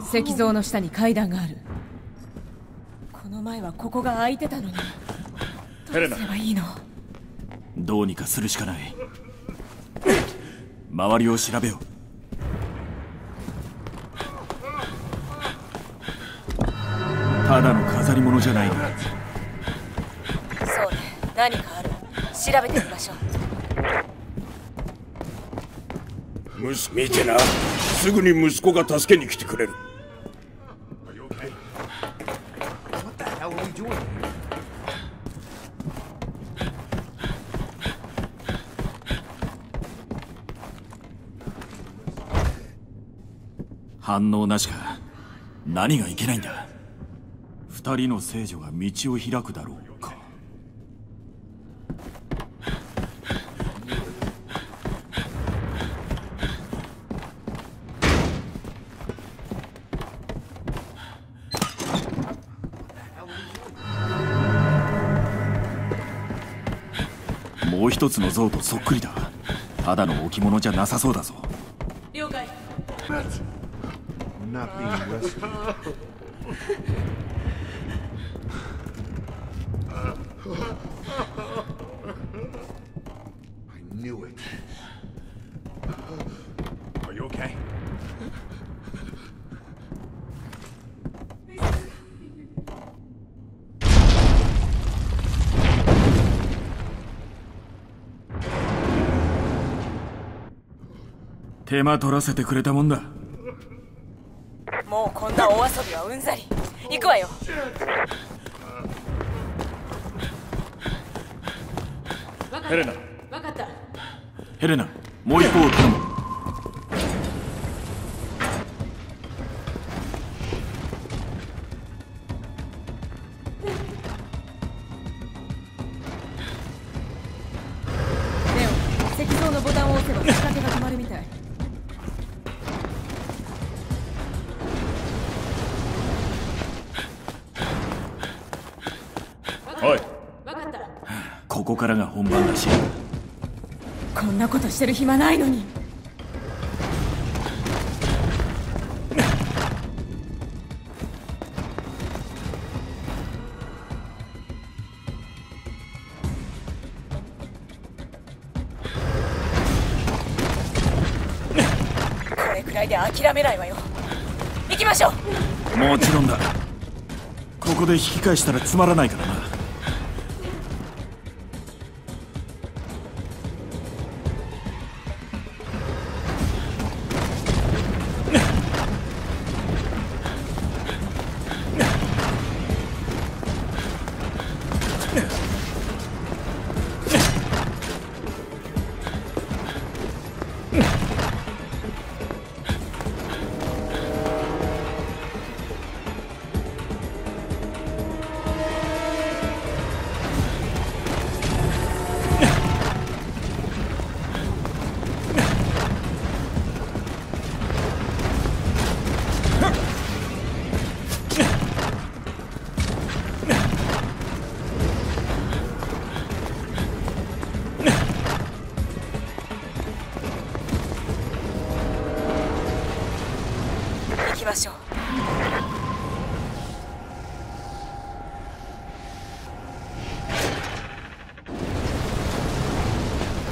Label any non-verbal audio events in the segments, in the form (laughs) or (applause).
石像の下に階段がある。この前はここが空いてたのに。どうすればいいの？どうにかするしかない。周りを調べよ。うただの飾り物じゃないな。そうね。何かある調べてみましょう。むす見てな。すぐに息子が助けに来てくれる doing here? 反応なしか何がいけないんだ二人の聖女が道を開くだろうかう一つの像とそっくりだただの置物じゃなさそうだぞ了解. (laughs) I knew it. 手間取らせてくれたもんだ。もうこんなお遊びはうんざり。行くわよ。ヘレナ分かった。ヘレナ。もう一方を頼むここからが本番らし。いこんなことしてる暇ないのに。これくらいで諦めないわよ。行きましょう。もちろんだ。ここで引き返したらつまらないからな Hmph. (laughs)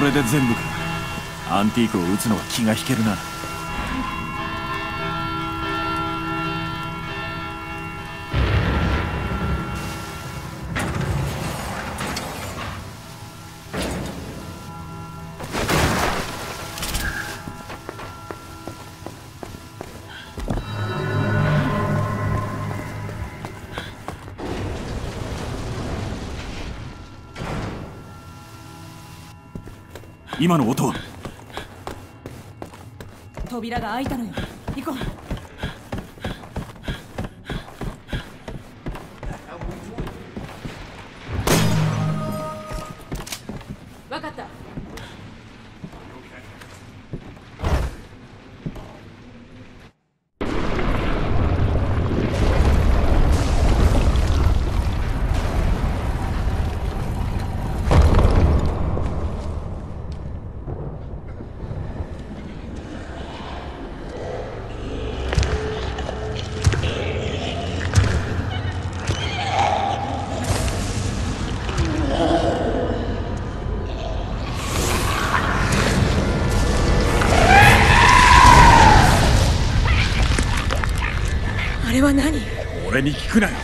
れで全部か。アンティークを撃つのは気が引けるな。今の音は。扉が開いたのよ。行こう。俺に聞くなよ。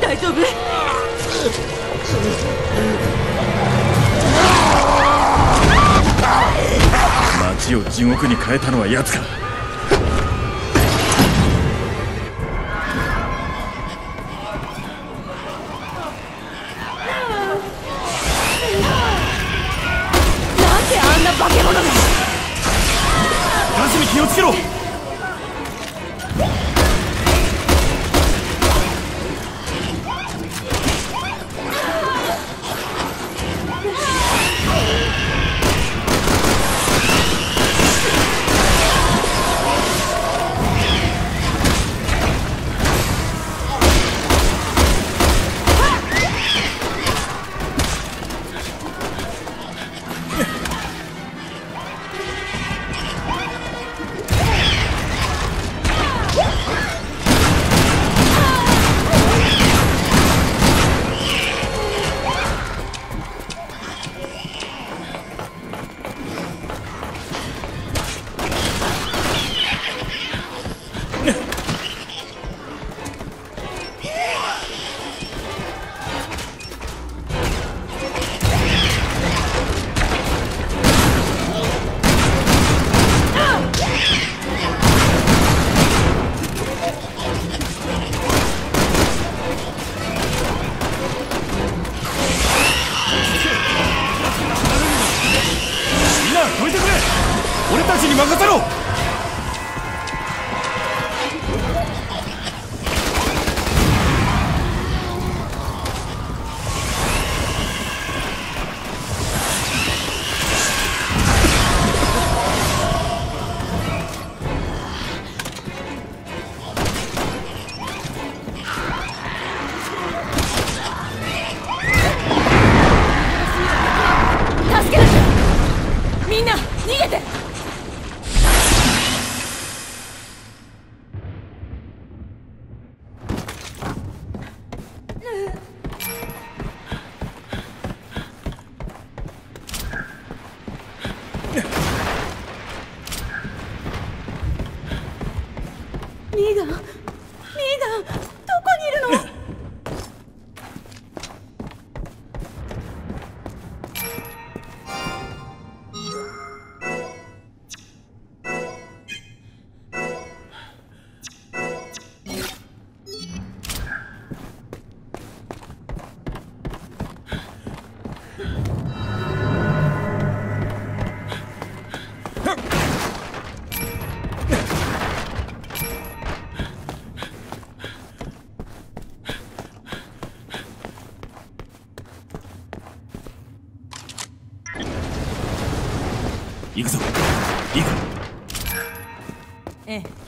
大丈夫？街を地獄に変えたのは奴かであんな化け物がガスに気をつけろ。行くぞ。行く。ええ。